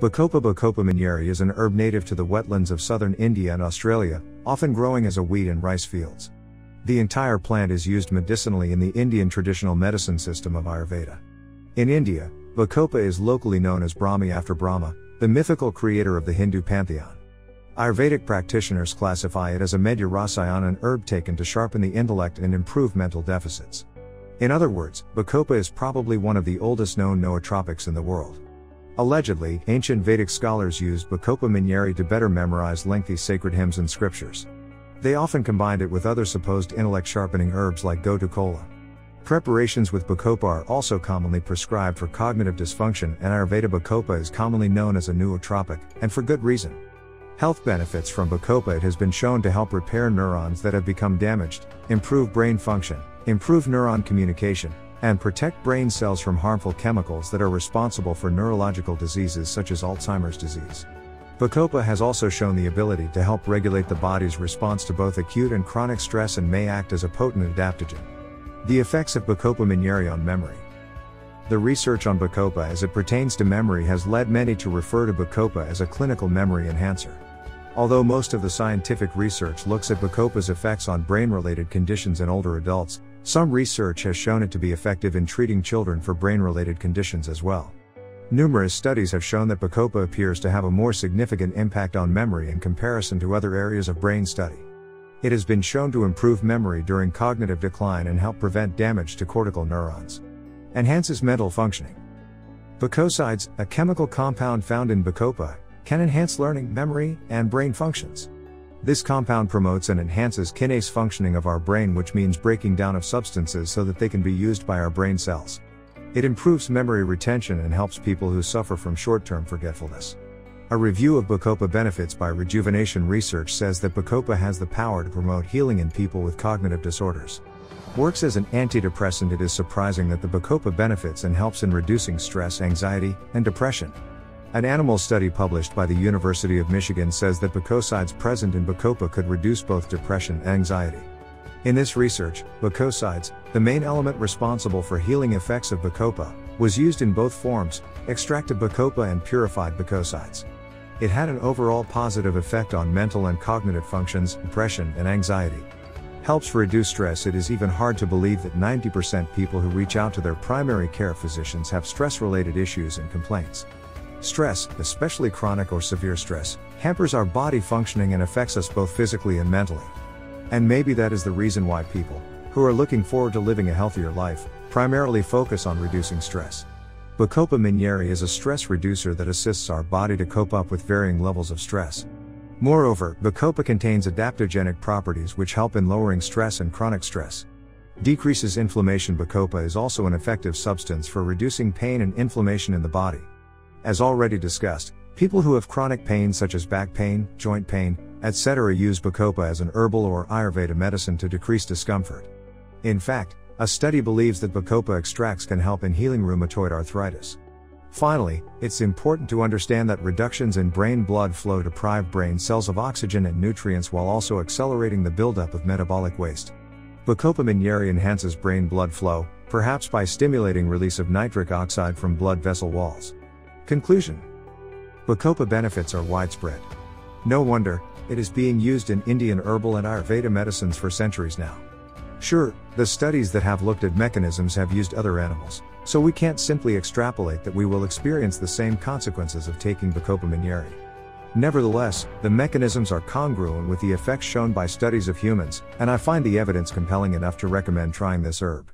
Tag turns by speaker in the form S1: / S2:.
S1: Bacopa bacopa monnieri is an herb native to the wetlands of southern India and Australia, often growing as a weed in rice fields. The entire plant is used medicinally in the Indian traditional medicine system of Ayurveda. In India, Bacopa is locally known as Brahmi after Brahma, the mythical creator of the Hindu pantheon. Ayurvedic practitioners classify it as a medhya rasayan, an herb taken to sharpen the intellect and improve mental deficits. In other words, Bacopa is probably one of the oldest known nootropics in the world. Allegedly, ancient Vedic scholars used Bacopa monnieri to better memorize lengthy sacred hymns and scriptures. They often combined it with other supposed intellect sharpening herbs like Gotu kola. Preparations with Bacopa are also commonly prescribed for cognitive dysfunction, and Ayurveda Bacopa is commonly known as a nootropic, and for good reason. Health benefits from Bacopa it has been shown to help repair neurons that have become damaged, improve brain function, improve neuron communication, and protect brain cells from harmful chemicals that are responsible for neurological diseases such as Alzheimer's disease. Bacopa has also shown the ability to help regulate the body's response to both acute and chronic stress and may act as a potent adaptogen. The effects of Bacopa on memory. The research on Bacopa as it pertains to memory has led many to refer to Bacopa as a clinical memory enhancer. Although most of the scientific research looks at Bacopa's effects on brain related conditions in older adults, some research has shown it to be effective in treating children for brain related conditions as well. Numerous studies have shown that Bacopa appears to have a more significant impact on memory in comparison to other areas of brain study. It has been shown to improve memory during cognitive decline and help prevent damage to cortical neurons. Enhances mental functioning. Bacosides, a chemical compound found in Bacopa, can enhance learning, memory, and brain functions. This compound promotes and enhances kinase functioning of our brain, which means breaking down of substances so that they can be used by our brain cells. It improves memory retention and helps people who suffer from short term forgetfulness. A review of Bacopa benefits by Rejuvenation Research says that Bacopa has the power to promote healing in people with cognitive disorders. Works as an antidepressant, it is surprising that the Bacopa benefits and helps in reducing stress, anxiety, and depression. An animal study published by the University of Michigan says that bacosides present in bacopa could reduce both depression and anxiety. In this research, bacosides, the main element responsible for healing effects of bacopa, was used in both forms, extracted bacopa and purified bacosides. It had an overall positive effect on mental and cognitive functions, depression and anxiety. Helps reduce stress. It is even hard to believe that 90% people who reach out to their primary care physicians have stress related issues and complaints. Stress, especially chronic or severe stress, hampers our body functioning and affects us both physically and mentally. And maybe that is the reason why people, who are looking forward to living a healthier life, primarily focus on reducing stress. Bacopa monnieri is a stress reducer that assists our body to cope up with varying levels of stress. Moreover, Bacopa contains adaptogenic properties which help in lowering stress and chronic stress. Decreases inflammation. Bacopa is also an effective substance for reducing pain and inflammation in the body. As already discussed, people who have chronic pain such as back pain, joint pain, etc. use Bacopa as an herbal or Ayurveda medicine to decrease discomfort. In fact, a study believes that Bacopa extracts can help in healing rheumatoid arthritis. Finally, it's important to understand that reductions in brain blood flow deprive brain cells of oxygen and nutrients while also accelerating the buildup of metabolic waste. Bacopa monnieri enhances brain blood flow, perhaps by stimulating release of nitric oxide from blood vessel walls. Conclusion Bacopa benefits are widespread. No wonder, it is being used in Indian herbal and Ayurveda medicines for centuries now. Sure, the studies that have looked at mechanisms have used other animals, so we can't simply extrapolate that we will experience the same consequences of taking Bacopa monnieri. Nevertheless, the mechanisms are congruent with the effects shown by studies of humans, and I find the evidence compelling enough to recommend trying this herb.